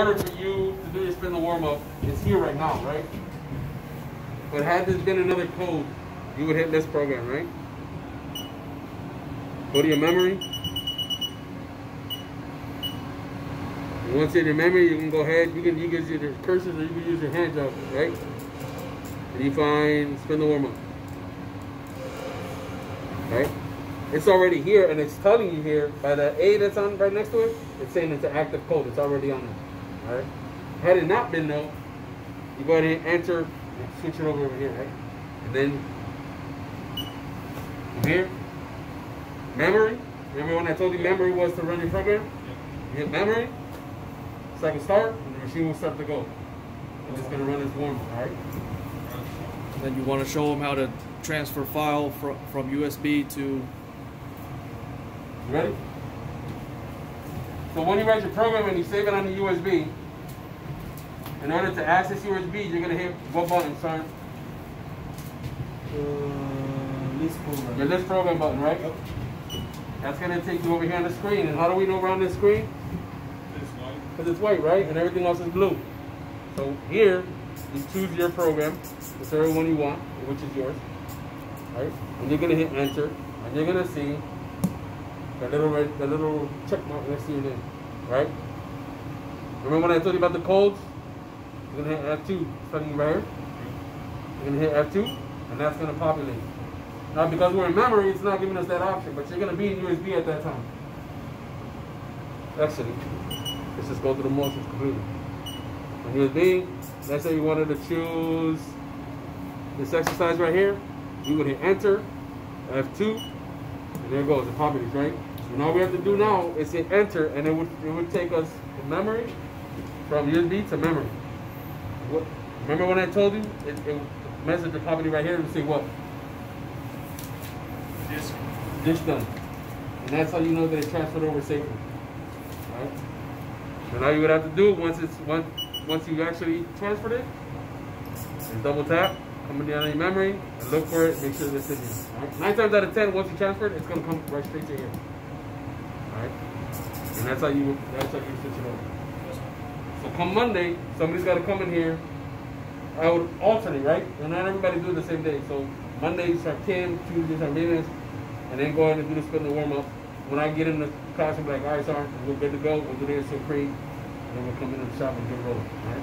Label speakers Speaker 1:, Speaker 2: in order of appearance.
Speaker 1: order for you to do your spindle warm up, it's here right now, right? But had this been another code, you would hit this program, right? Go to your memory. And once in your memory, you can go ahead. You can you use your cursors or you can use your hand jog, right? And you find spindle warm up, right? It's already here, and it's telling you here by the A that's on right next to it. It's saying it's an active code. It's already on there. All right. Had it not been though, you go ahead and enter and switch it over over here, right? And then here, memory. Remember when I told you memory was to run your program? You hit memory. Cycle start, and the machine will start to go. And it's gonna run its warm up, all right?
Speaker 2: Then you want to show them how to transfer file from, from USB to
Speaker 1: You ready? So when you write your program and you save it on the USB, in order to access USB, you're gonna hit what button, son?
Speaker 3: Uh, list program.
Speaker 1: Your list program button, right?
Speaker 3: Yep.
Speaker 1: That's gonna take you over here on the screen. And how do we know we're on this screen? Because it's white, right? And everything else is blue. So here, you choose your program, whichever one you want, which is yours. Right? And you're gonna hit enter, and you're gonna see the little red, the little check mark next to your name, right? Remember when I told you about the codes? You're gonna hit F2, telling you right here. You're gonna hit F2, and that's gonna populate. Now, because we're in memory, it's not giving us that option, but you're gonna be in USB at that time. Actually, let's just go through the motions completely. On USB, let's say you wanted to choose this exercise right here, you would hit enter, F2, and there it goes, it populates, right? And all we have to do now is hit enter, and it would it would take us from memory, from USB to memory. What, remember when I told you it, it message the property right here and say what?
Speaker 3: Disk.
Speaker 1: Dish done. And that's how you know that it transferred over safely. Right? And all you would have to do once it's once once you actually transferred it, is double tap, come down in your memory, and look for it, make sure it's in here. Right? Nine times out of ten, once you transfer it, it's gonna come right straight to here. Alright? And that's how you that's how you switch it over. So come Monday, somebody's gotta come in here. I would alternate, right? And not everybody do it the same day. So Mondays are Kim, Tuesdays are Venus, and then go ahead and do the spin the warm up. When I get in the class, I'm like, all right, sir, we're good to go. We'll do this, so cream, and then we'll come in the shop and get rolling. Right?